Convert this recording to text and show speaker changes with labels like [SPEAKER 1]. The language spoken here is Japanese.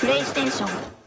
[SPEAKER 1] プレイステーション